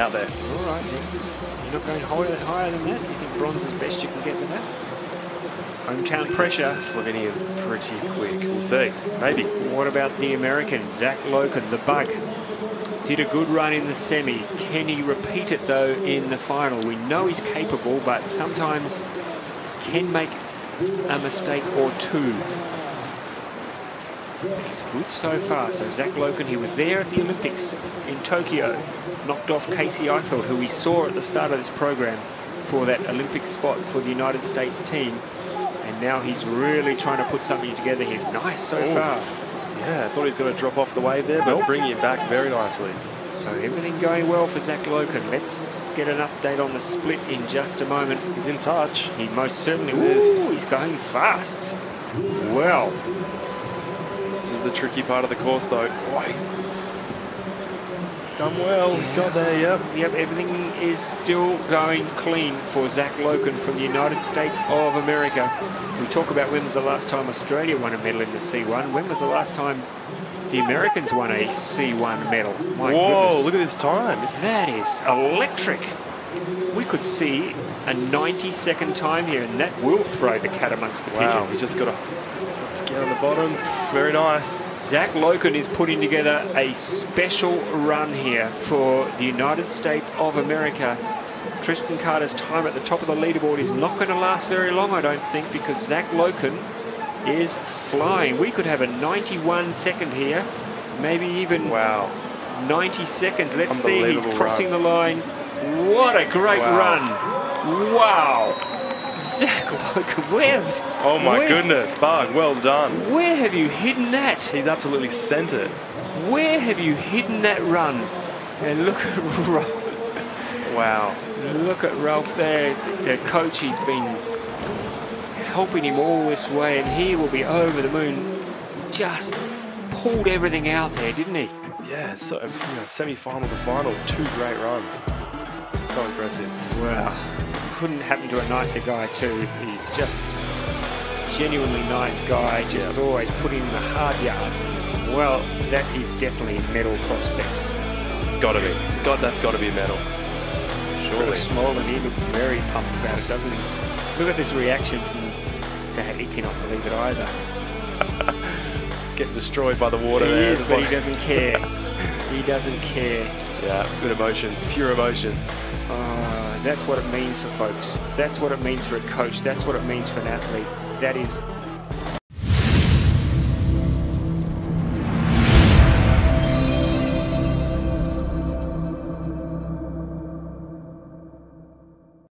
out there. All right, you're not going higher, higher than that. You think bronze is best you can get with that? Hometown pressure. Slovenia is pretty quick. We'll see. Maybe. What about the American, Zach Lokken, the bug? Did a good run in the semi. Can he repeat it though in the final? We know he's capable, but sometimes can make a mistake or two. He's good so far. So Zach Lokken, he was there at the Olympics in Tokyo, knocked off Casey Eichfeld, who we saw at the start of this program for that Olympic spot for the United States team. And now he's really trying to put something together here. Nice so Ooh. far. Yeah, I thought he was going to drop off the wave there, but bringing it back very nicely. So everything going well for Zach Lokken. Let's get an update on the split in just a moment. He's in touch. He most certainly. Ooh, he's going fast. Well, This is the tricky part of the course, though. Oh, he's done well. He's got there, yep. yep, everything is still going clean for Zach Lokken from the United States of America. We talk about when was the last time Australia won a medal in the C1. When was the last time the Americans won a C1 medal? My Whoa, goodness. look at this time. That is electric. We could see a 90 second time here, and that will throw the cat amongst the Wow, pigeons. he's just got to, to get on the bottom. Very nice. Zach Lokken is putting together a special run here for the United States of America. Tristan Carter's time at the top of the leaderboard is not going to last very long, I don't think, because Zach Lokken is flying. We could have a 91 second here, maybe even Wow. 90 seconds. Let's see, he's crossing the line. What a great Wow. run. Wow. Zach Lokken, where, Oh my where- goodness, Bug, well done. Where have you hidden that? He's absolutely sent it. Where have you hidden that run? And look at Ralph, Wow. look at Ralph there. The coach, he's been helping him all this way, and he will be over the moon. Just pulled everything out there, didn't he? Yeah, so you know, semi-final to final, two great runs. So impressive. Wow. Couldn't happen to a nicer guy too. He's just genuinely nice guy, just Yeah. always putting in the hard yards. Well, that is definitely medal prospects. It's got to be. Got, that's got to be medal. Surely. Chris Smolin, he looks very pumped about it, doesn't he? Look at this reaction from Zach. He cannot believe it either. Getting destroyed by the water he there. is, but he doesn't care. he doesn't care. Yeah, good emotions, pure emotion. Uh, that's what it means for folks. That's what it means for a coach. That's what it means for an athlete. That is